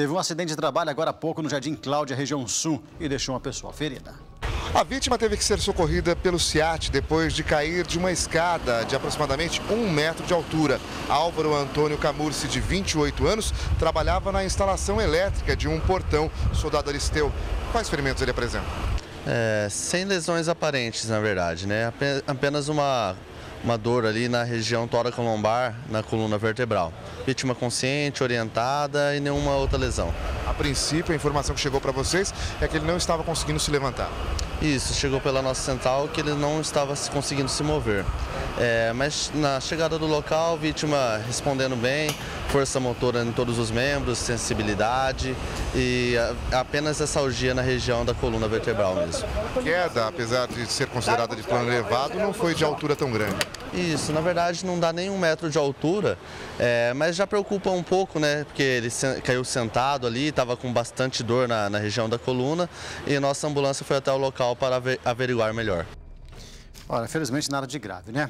Teve um acidente de trabalho agora há pouco no Jardim Cláudia, região sul, e deixou uma pessoa ferida. A vítima teve que ser socorrida pelo SIAT depois de cair de uma escada de aproximadamente um metro de altura. Álvaro Antônio Camurci, de 28 anos, trabalhava na instalação elétrica de um portão. Soldado Aristeu, quais ferimentos ele apresenta? É, sem lesões aparentes, na verdade, né? Apenas uma, uma dor ali na região tóraco-lombar, na coluna vertebral. Vítima consciente, orientada e nenhuma outra lesão. A princípio, a informação que chegou para vocês é que ele não estava conseguindo se levantar. Isso, chegou pela nossa central que ele não estava conseguindo se mover. É, mas na chegada do local, vítima respondendo bem, força motora em todos os membros, sensibilidade e apenas essa algia na região da coluna vertebral mesmo. Queda, apesar de ser considerada de plano elevado, não foi de altura tão grande. Isso, na verdade não dá nem um metro de altura, é, mas já preocupa um pouco, né? Porque ele caiu sentado ali, estava com bastante dor na, na região da coluna e nossa ambulância foi até o local para averiguar melhor. Olha, felizmente nada de grave, né?